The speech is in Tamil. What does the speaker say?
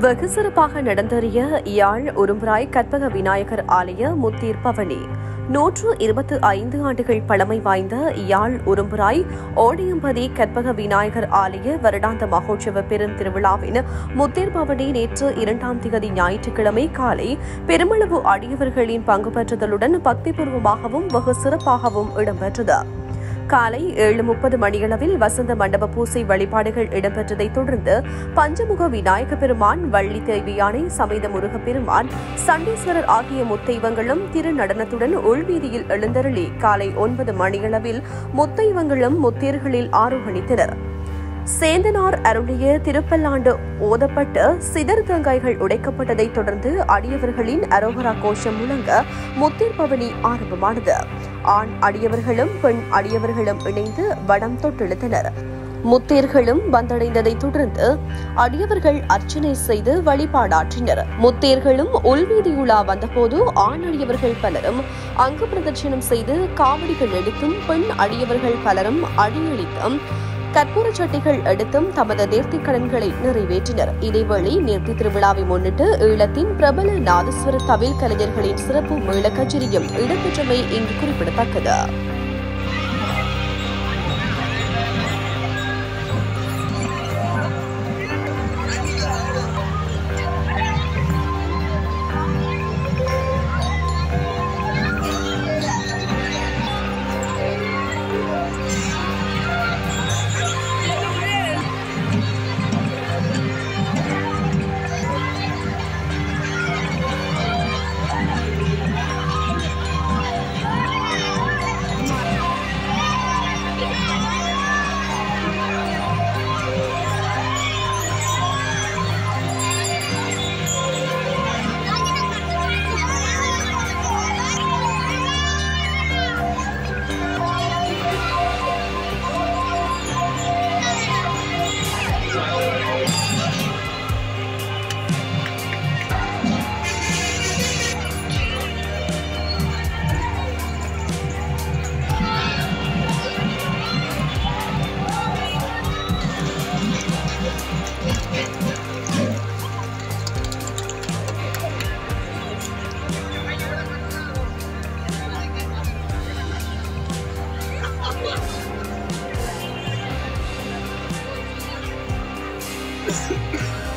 வெகு சிறப்பாக நடந்தறிய யாழ் உரும்பராய் கற்பக விநாயகர் ஆலய முத்தீர் பவனி. நூற்று இருபத்து ஐந்து ஆண்டுகள் பழமை வாய்ந்த யாழ் உரும்புராய் ஓடியம்பதி கற்பக விநாயகர் ஆலய வருடாந்த மகோற்சவ பெருந்திருவிழாவின் முத்தீர் பவனி நேற்று இரண்டாம் திகதி ஞாயிற்றுக்கிழமை காலை பெருமளவு அடியவர்களின் பங்கு பெற்றுதலுடன் பக்திபூர்வமாகவும் வெகு சிறப்பாகவும் இடம்பெற்றது. காலை ஏழு முப்பது மணியளவில் வசந்த மண்டப பூசை வழிபாடுகள் இடம்பெற்றதைத் தொடர்ந்து பஞ்சமுக விநாயக பெருமான் வள்ளி தேவியானை சமேத முருகப் பெருமான் சண்டீஸ்வரர் ஆகிய முத்தெய்வங்களும் திருநடனத்துடன் உள்வீதியில் எழுந்தருளி காலை ஒன்பது மணியளவில் முத்தெய்வங்களும் முத்தேர்களில் ஆரோகணித்தனர். சேந்தனார் அருளிய திருப்பல்லாண்டு ஓதப்பட்டு சிதர் தேங்காய்கள் உடைக்கப்பட்டதைத் தொடர்ந்து அடியவர்களின் அரோகரா கோஷம் முழங்க முத்தீர் பவனி ஆரம்பமானது. ஆண் அடியவர்களும் பெண் அடியவர்களும் இணைந்து வடம் தொட்டெழுத்தனர். முத்தேர்களும் வந்தடைந்ததைத் தொடர்ந்து அடியவர்கள் அர்ச்சனை செய்து வழிபாடாற்றினர். முத்தேர்களும் உள்வீதியுலா வந்தபோது ஆண் அடியவர்கள் பலரும் அங்கு பிரதட்சணம் செய்து காவடிகள் எடுத்தும் பெண் அடியவர்கள் பலரும் அடியளித்தும் கற்பூர சட்டிகள் எடுத்தும் தமது நேர்த்திக் கடன்களை நிறைவேற்றினர். இதேவேளை நேர்த்தி திருவிழாவை முன்னிட்டு ஈழத்தின் பிரபல நாதஸ்வர தவில் கலைஞர்களின் சிறப்பு மேள கச்சேரியும் இடம்பெற்றமை இங்கு குறிப்பிடத்தக்கது. Peace.